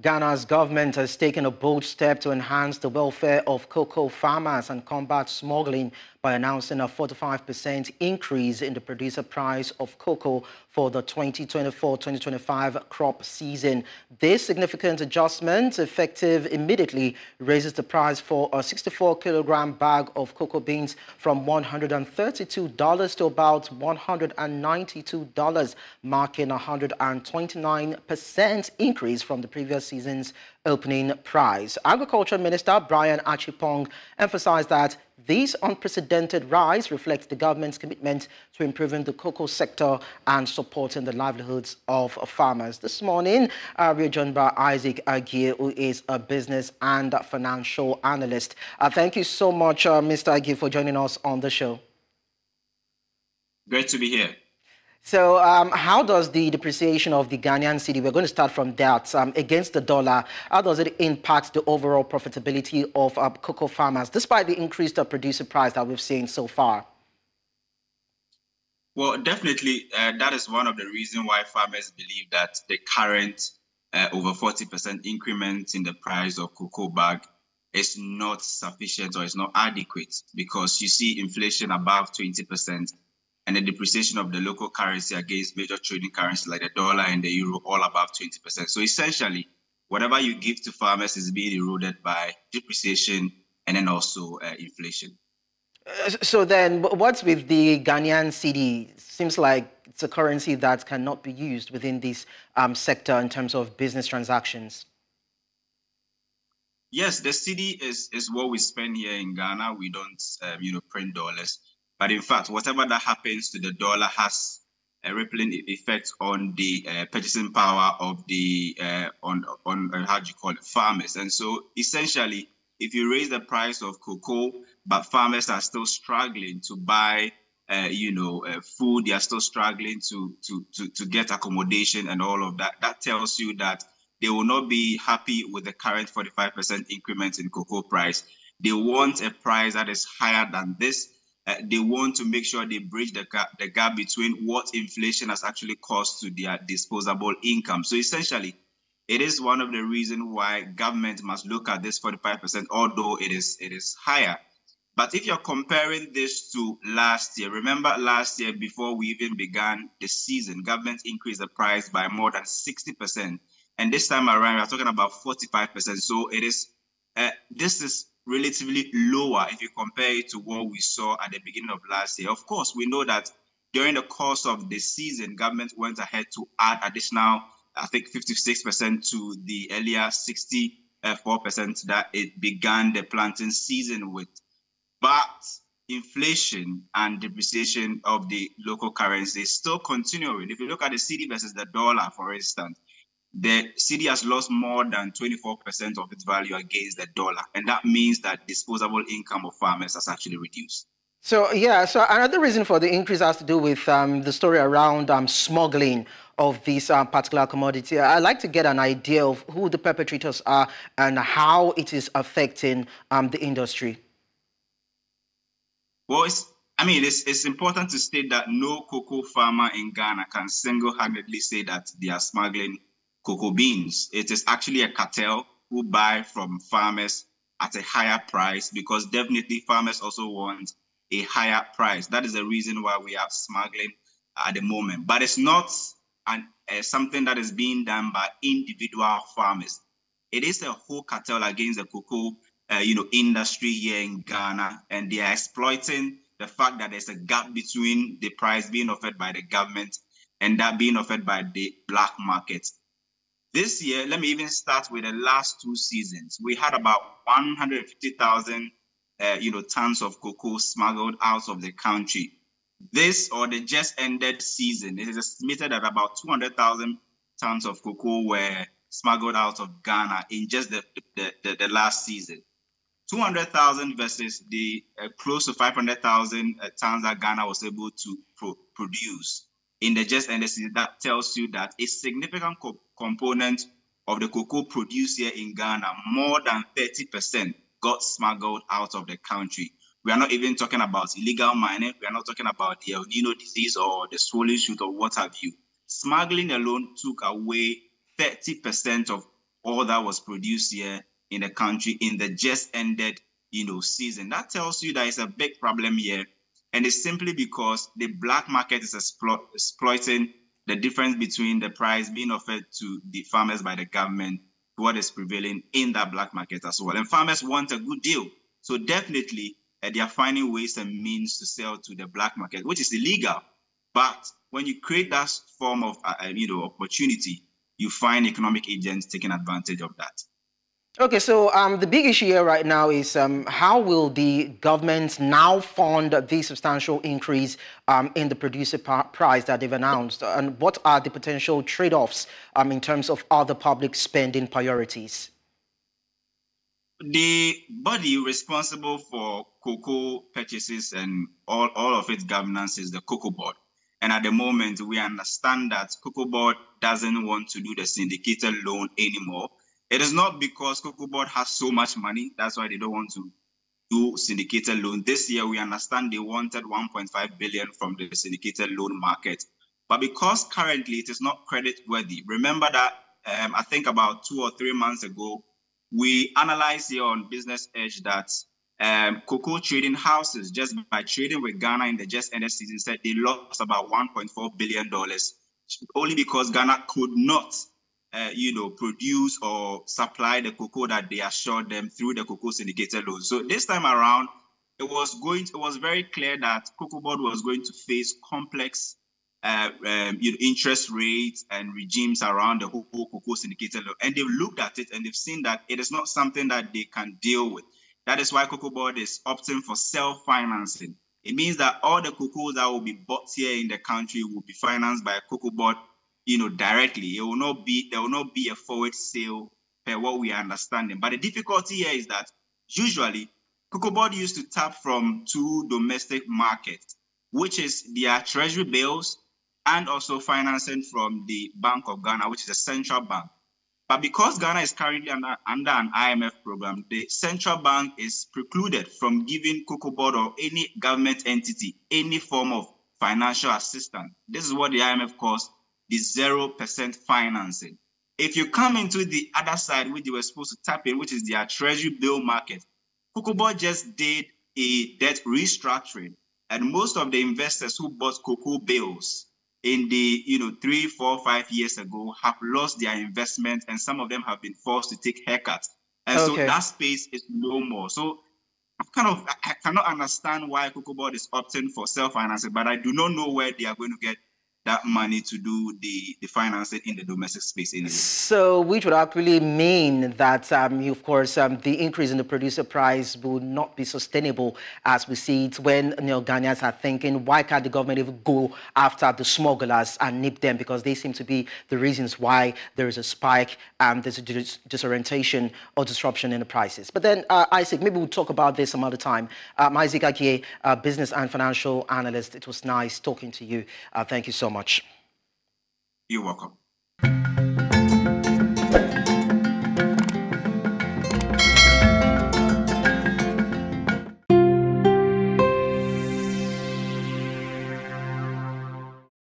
Ghana's government has taken a bold step to enhance the welfare of cocoa farmers and combat smuggling by announcing a 45% increase in the producer price of cocoa for the 2024-2025 crop season. This significant adjustment, effective immediately, raises the price for a 64 kilogram bag of cocoa beans from $132 to about $192, marking a 129% increase from the previous season's opening price. Agriculture Minister Bryan Acheampong emphasized that this unprecedented rise reflects the government's commitment to improving the cocoa sector and supporting the livelihoods of farmers. This morning, uh, we're joined by Isaac Agyei, who is a business and financial analyst. Uh, thank you so much, uh, Mr. Agyei, for joining us on the show. Great to be here. So um, how does the depreciation of the Ghanaian cedi, we're going to start from that, um, against the dollar, how does it impact the overall profitability of uh, cocoa farmers, despite the increased uh, producer price that we've seen so far? Well, definitely, uh, that is one of the reasons why farmers believe that the current uh, over 40% increment in the price of cocoa bag is not sufficient or is not adequate because you see inflation above 20% and the depreciation of the local currency against major trading currencies like the dollar and the euro all above 20%. So essentially, whatever you give to farmers is being eroded by depreciation and then also uh, inflation. Uh, so then, what's with the Ghanaian cedi? Seems like it's a currency that cannot be used within this um, sector in terms of business transactions. Yes, the cedi is, is what we spend here in Ghana. We don't, um, you know, print dollars. But in fact, whatever that happens to the dollar has a rippling effect on the uh, purchasing power of the uh, on on uh, how do you call it farmers. And so essentially, if you raise the price of cocoa, but farmers are still struggling to buy, uh, you know, uh, food, they are still struggling to to to to get accommodation and all of that. That tells you that they will not be happy with the current 45% increment in cocoa price. They want a price that is higher than this uh, they want to make sure they bridge the gap, the gap between what inflation has actually caused to their disposable income. So essentially, it is one of the reasons why government must look at this 45%, although it is it is higher. But if you're comparing this to last year, remember last year before we even began the season, government increased the price by more than 60%. And this time around, we're talking about 45%. So it is uh, this is relatively lower if you compare it to what we saw at the beginning of last year. Of course, we know that during the course of the season, government went ahead to add additional, I think, 56% to the earlier 64% that it began the planting season with. But inflation and depreciation of the local currency is still continuing. If you look at the cedi versus the dollar, for instance, the cedi has lost more than 24% of its value against the dollar. And that means that disposable income of farmers has actually reduced. So, yeah, so another reason for the increase has to do with um, the story around um, smuggling of this uh, particular commodity. I'd like to get an idea of who the perpetrators are and how it is affecting um, the industry. Well, I mean, it's, it's important to state that no cocoa farmer in Ghana can single-handedly say that they are smuggling cocoa beans. It is actually a cartel who buy from farmers at a higher price because definitely farmers also want a higher price. That is the reason why we have smuggling at the moment. But it's not an, uh, something that is being done by individual farmers. It is a whole cartel against the cocoa, uh, you know, industry here in Ghana, and they are exploiting the fact that there's a gap between the price being offered by the government and that being offered by the black market. This year, let me even start with the last two seasons. We had about 150,000, uh, you know, tons of cocoa smuggled out of the country. This or the just ended season, it is estimated that about 200,000 tons of cocoa were smuggled out of Ghana in just the, the, the, the last season. 200,000 versus the uh, close to 500,000 uh, tons that Ghana was able to pro- produce in the just ended season. That tells you that a significant co- component of the cocoa produced here in Ghana, more than 30% got smuggled out of the country. We are not even talking about illegal mining. We are not talking about the El Nino disease or the swollen shoot or what have you. Smuggling alone took away 30% of all that was produced here in the country in the just ended, you know, season. That tells you that it's a big problem here. And it's simply because the black market is explo- exploiting the difference between the price being offered to the farmers by the government what is prevailing in that black market as well. And farmers want a good deal. So definitely uh, they are finding ways and means to sell to the black market, which is illegal. But when you create that form of uh, you know opportunity, you find economic agents taking advantage of that. Okay, so um, the big issue here right now is um, how will the government now fund the substantial increase um, in the producer price that they've announced? And what are the potential trade-offs um, in terms of other public spending priorities? The body responsible for cocoa purchases and all, all of its governance is the Cocoa Board. And at the moment, we understand that Cocoa Board doesn't want to do the syndicated loan anymore it is not because Cocoa Board has so much money. That's why they don't want to do syndicated loan. This year, we understand they wanted 1.5 billion from the syndicated loan market. But because currently it is not credit worthy, remember that um, I think about two or three months ago, we analyzed here on Business Edge that um, cocoa trading houses, just by trading with Ghana in the just ended season, said they lost about $1.4 billion only because Ghana could not uh, you know, produce or supply the cocoa that they assured them through the cocoa syndicated loan. So this time around, it was going. To, it was very clear that Cocoa Board was going to face complex uh, um, you know, interest rates and regimes around the whole cocoa syndicated loan, and they've looked at it and they've seen that it is not something that they can deal with. That is why Cocoa Board is opting for self-financing. It means that all the cocoa that will be bought here in the country will be financed by a Cocoa Board you know, directly. It will not be there will not be a forward sale per what we are understanding. But the difficulty here is that usually Cocoa Board used to tap from two domestic markets, which is their treasury bills and also financing from the Bank of Ghana, which is a central bank. But because Ghana is currently under, under an IMF program, the central bank is precluded from giving Cocoa Board or any government entity any form of financial assistance. This is what the IMF calls the 0% financing. If you come into the other side, which you were supposed to tap in, which is their treasury bill market, Cocoa just did a debt restructuring. And most of the investors who bought cocoa bills in the you know three, four, five years ago have lost their investment, and some of them have been forced to take haircuts. And okay. so that space is no more. So I kind of I cannot understand why Cocoa Board is opting for self-financing, but I do not know where they are going to get that money to do the, the financing in the domestic space anyway. So which would actually mean that, um, of course, um, the increase in the producer price will not be sustainable as we see it when you know, Ghanaians are thinking, why can't the government even go after the smugglers and nip them because they seem to be the reasons why there is a spike and there's a dis disorientation or disruption in the prices. But then, uh, Isaac, maybe we'll talk about this some other time. Um, Isaac Agyei, uh, business and financial analyst, it was nice talking to you. Uh, thank you so much. You're welcome.